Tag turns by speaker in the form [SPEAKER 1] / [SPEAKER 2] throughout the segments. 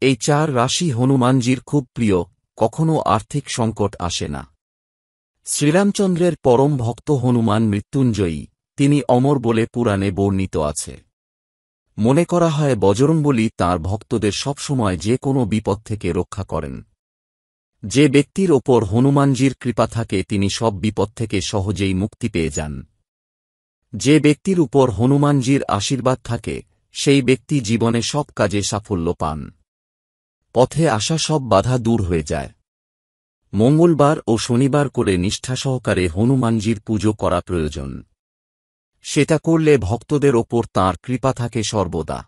[SPEAKER 1] এই চার রাশি হনুমানজির খুব প্রিয়, কখনো আর্থিক সংকট আসে না। শ্রীরামচন্দ্রের পরম ভক্ত হনুমান মৃত্যুঞ্জয়ী, তিনি অমর বলে পুরাণে বর্ণিত আছে। মনে করা হয় বজরংবলী তাঁর ভক্তদের সবসময় যে কোনো বিপদ থেকে রক্ষা করেন। যে ব্যক্তির ওপর হনুমানজির কৃপা থাকে, তিনি সব বিপদ থেকে সহজেই মুক্তি পেয়ে যান। যে ব্যক্তির উপর হনুমানজির আশীর্বাদ থাকে, সেই ব্যক্তি জীবনে সব কাজে সাফল্য পান। পথে আসা সব বাধা দূর হয়ে যায়। মঙ্গলবার ও শনিবার করে নিষ্ঠা সহকারে হনুমানজির পুজো করা প্রয়োজন। সেটা করলে ভক্তদের ওপর তাঁর কৃপা থাকে সর্বদা।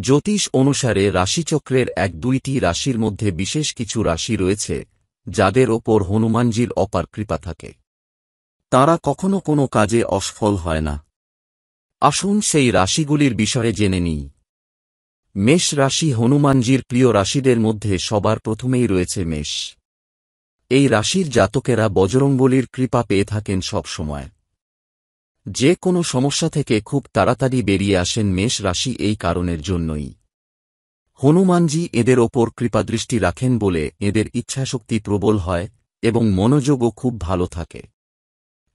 [SPEAKER 1] জ্যোতিষ অনুসারে রাশিচক্রের এক দুইটি রাশির মধ্যে বিশেষ কিছু রাশি রয়েছে, যাদের ওপর হনুমানজির অপার কৃপা থাকে। তারা কখনো কোনো কাজে অসফল হয় না। আসুন সেই রাশিগুলির বিষয়ে জেনে নিই। মেষ রাশি হনুমানজির প্রিয় রাশিদের মধ্যে সবার প্রথমেই রয়েছে মেষ। এই রাশির জাতকেরা বজরংবলির কৃপা পেয়ে থাকেন সব সময়। যে কোনো সমস্যা থেকে খুব তাড়াতাড়ি বেরিয়ে আসেন মেষ রাশি এই কারণের জন্যই। হনুমানজি এদের ওপর কৃপাদৃষ্টি রাখেন বলে এদের ইচ্ছাশক্তি প্রবল হয় এবং মনোযোগও খুব ভালো থাকে।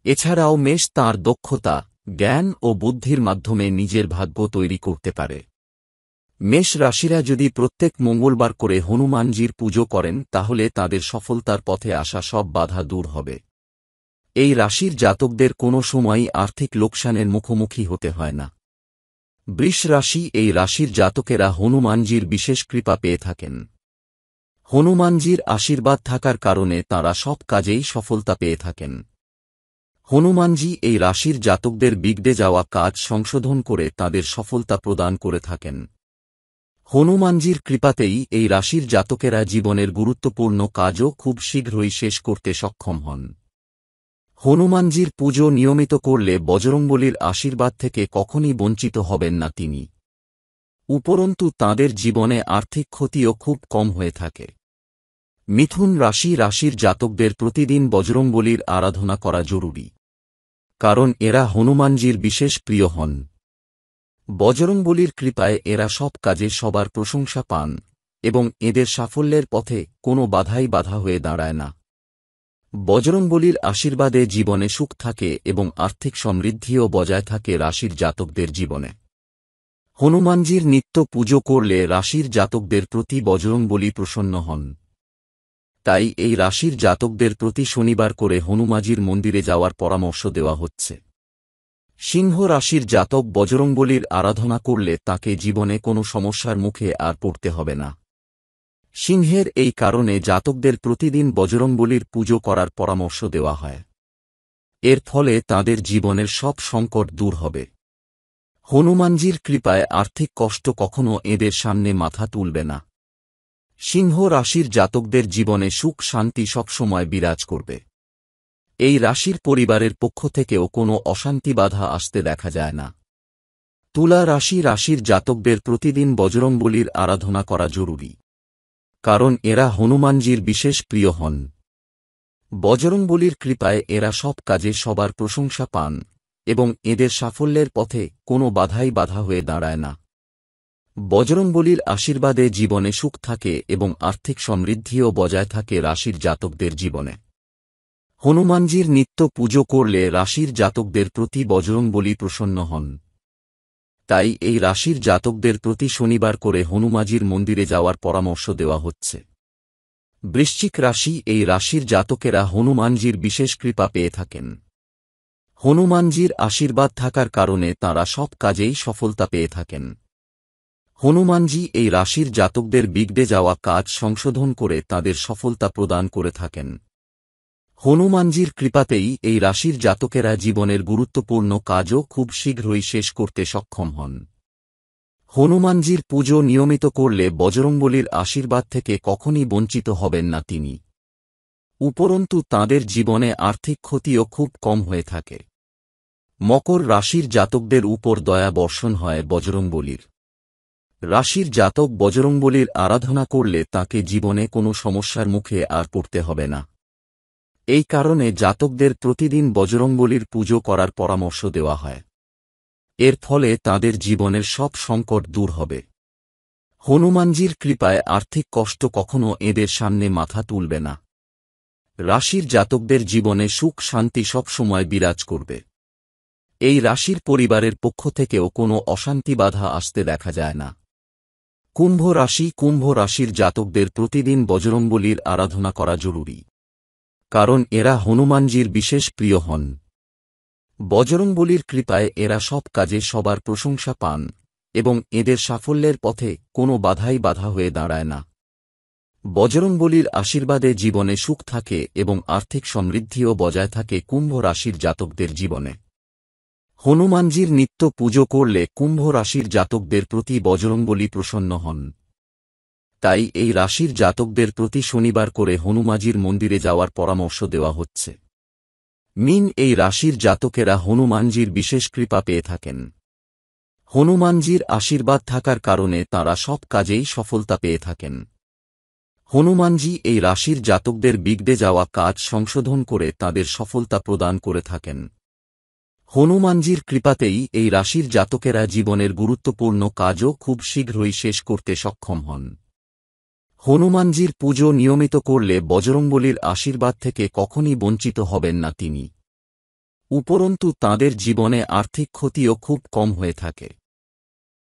[SPEAKER 1] এছাড়াও মেষ তাঁর দক্ষতা, জ্ঞান ও বুদ্ধির মাধ্যমে নিজের ভাগ্য তৈরি করতে পারে। মেষ রাশিরা যদি প্রত্যেক মঙ্গলবার করে হনুমানজির পুজো করেন, তাহলে তাদের সফলতার পথে আসা সব বাধা দূর হবে। এই রাশির জাতকদের কোনো সময়ই আর্থিক লোকসানের মুখোমুখি হতে হয় না। বৃষ রাশি এই রাশির জাতকেরা হনুমানজির বিশেষ কৃপা পেয়ে থাকেন। হনুমানজির আশীর্বাদ থাকার কারণে তাঁরা সব কাজেই সফলতা পেয়ে থাকেন। হনুমানজি এই রাশির জাতকদের বিগড়ে যাওয়া কাজ সংশোধন করে তাদের সফলতা প্রদান করে থাকেন। হনুমানজির কৃপাতেই এই রাশির জাতকেরা জীবনের গুরুত্বপূর্ণ কাজও খুব শীঘ্রই শেষ করতে সক্ষম হন। হনুমানজির পুজো নিয়মিত করলে বজরংবলির আশীর্বাদ থেকে কখনই বঞ্চিত হবেন না তিনি। উপরন্তু তাঁদের জীবনে আর্থিক ক্ষতিও খুব কম হয়ে থাকে। মিথুন রাশি রাশির জাতকদের প্রতিদিন বজরংবলির আরাধনা করা জরুরি। কারণ এরা হনুমানজির বিশেষ প্রিয় হন। বজরংবলির কৃপায় এরা সব কাজে সবার প্রশংসা পান, এবং এদের সাফল্যের পথে কোনো বাধাই বাধা হয়ে দাঁড়ায় না। বজরংবলির আশীর্বাদে জীবনে সুখ থাকে এবং আর্থিক সমৃদ্ধিও বজায় থাকে রাশির জাতকদের জীবনে। হনুমানজির নিত্য পুজো করলে রাশির জাতকদের প্রতি বজরংবলী প্রসন্ন হন। তাই এই রাশির জাতকদের প্রতি শনিবার করে হনুমাজির মন্দিরে যাওয়ার পরামর্শ দেওয়া হচ্ছে। সিংহ রাশির জাতক বজরংবলির আরাধনা করলে তাকে জীবনে কোনো সমস্যার মুখে আর পড়তে হবে না। সিংহের এই কারণে জাতকদের প্রতিদিন বজরংবলির পুজো করার পরামর্শ দেওয়া হয়। এর ফলে তাদের জীবনের সব সংকট দূর হবে। হনুমানজির কৃপায় আর্থিক কষ্ট কখনো এদের সামনে মাথা তুলবে না। সিংহ রাশির জাতকদের জীবনে সুখ শান্তি সবসময় বিরাজ করবে। এই রাশির পরিবারের পক্ষ থেকেও কোনো অশান্তি বাধা আসতে দেখা যায় না। তুলা রাশি রাশির জাতকদের প্রতিদিন বজরংবলির আরাধনা করা জরুরি। কারণ এরা হনুমানজির বিশেষ প্রিয় হন। বজরংবলির কৃপায় এরা সব কাজে সবার প্রশংসা পান এবং এদের সাফল্যের পথে কোনো বাধাই বাধা হয়ে দাঁড়ায় না। বজরংবলির আশীর্বাদে জীবনে সুখ থাকে এবং আর্থিক সমৃদ্ধিও বজায় থাকে রাশির জাতকদের জীবনে। হনুমানজির নিত্য পুজো করলে রাশির জাতকদের প্রতি বজরংবলী প্রসন্ন হন। তাই এই রাশির জাতকদের প্রতি শনিবার করে হনুমাজির মন্দিরে যাওয়ার পরামর্শ দেওয়া হচ্ছে। বৃশ্চিক রাশি এই রাশির জাতকেরা হনুমানজির বিশেষ কৃপা পেয়ে থাকেন। হনুমানজির আশীর্বাদ থাকার কারণে তাঁরা সব কাজেই সফলতা পেয়ে থাকেন। হনুমানজি এই রাশির জাতকদের বিগড়ে যাওয়া কাজ সংশোধন করে তাদের সফলতা প্রদান করে থাকেন। হনুমানজির কৃপাতেই এই রাশির জাতকেরা জীবনের গুরুত্বপূর্ণ কাজও খুব শীঘ্রই শেষ করতে সক্ষম হন। হনুমানজির পুজো নিয়মিত করলে বজরংবলির আশীর্বাদ থেকে কখনই বঞ্চিত হবেন না তিনি। উপরন্তু তাঁদের জীবনে আর্থিক ক্ষতিও খুব কম হয়ে থাকে। মকর রাশির জাতকদের উপর দয়া বর্ষণ হয় বজরংবলির। রাশির জাতক বজরংবলির আরাধনা করলে তাকে জীবনে কোনো সমস্যার মুখে আর পড়তে হবে না। এই কারণে জাতকদের প্রতিদিন বজরংবলির পুজো করার পরামর্শ দেওয়া হয়। এর ফলে তাদের জীবনের সব সংকট দূর হবে। হনুমানজির কৃপায় আর্থিক কষ্ট কখনও এদের সামনে মাথা তুলবে না। রাশির জাতকদের জীবনে সুখ শান্তি সবসময় বিরাজ করবে। এই রাশির পরিবারের পক্ষ থেকেও কোনো অশান্তি বাধা আসতে দেখা যায় না। কুম্ভ রাশি কুম্ভ রাশির জাতকদের প্রতিদিন বজরংবলীর আরাধনা করা জরুরি। কারণ এরা হনুমানজির বিশেষ প্রিয় হন। বজরংবলীর কৃপায় এরা সব কাজে সবার প্রশংসা পান, এবং এদের সাফল্যের পথে কোনো বাধাই বাধা হয়ে দাঁড়ায় না। বজরংবলীর আশীর্বাদে জীবনে সুখ থাকে এবং আর্থিক সমৃদ্ধিও বজায় থাকে কুম্ভ রাশির জাতকদের জীবনে। হনুমানজির নিত্য পুজো করলে কুম্ভ রাশির জাতকদের প্রতি বজরংবলী প্রসন্ন হন। তাই এই রাশির জাতকদের প্রতি শনিবার করে হনুমাজির মন্দিরে যাওয়ার পরামর্শ দেওয়া হচ্ছে। মিন এই রাশির জাতকেরা হনুমানজির বিশেষ কৃপা পেয়ে থাকেন। হনুমানজির আশীর্বাদ থাকার কারণে তাঁরা সব কাজেই সফলতা পেয়ে থাকেন। হনুমানজি এই রাশির জাতকদের বিগড়ে যাওয়া কাজ সংশোধন করে তাদের সফলতা প্রদান করে থাকেন। হনুমানজির কৃপাতেই এই রাশির জাতকেরা জীবনের গুরুত্বপূর্ণ কাজও খুব শীঘ্রই শেষ করতে সক্ষম হন। হনুমানজির পুজো নিয়মিত করলে বজরঙ্গলীর আশীর্বাদ থেকে কখনই বঞ্চিত হবেন না তিনি। উপরন্তু তাঁদের জীবনে আর্থিক ক্ষতিও খুব কম হয়ে থাকে।